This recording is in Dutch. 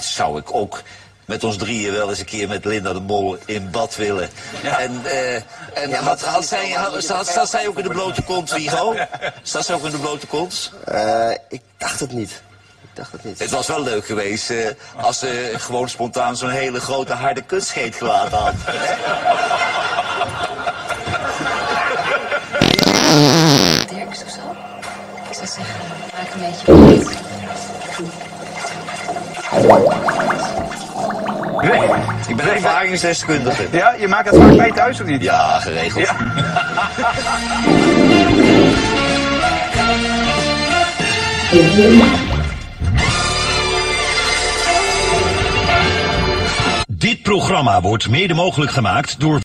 zou ik ook met ons drieën wel eens een keer met Linda de Mol in bad willen. En, eh en had, had, zij, had, staat, staat zij ook in de blote kont, Vigo? Staat zij ook in de blote kont? Eh, ik dacht het niet. Ik dacht het niet. Het was wel leuk geweest eh, als ze gewoon spontaan zo'n hele grote harde kutscheet gelaten had. hè? Dirk of zo? Ik zou zeggen, maak een beetje uit. Ik ben ervaringsdeskundige. Ja, je maakt het vaak mee thuis of niet? Ja, geregeld. Dit programma wordt mede mogelijk gemaakt door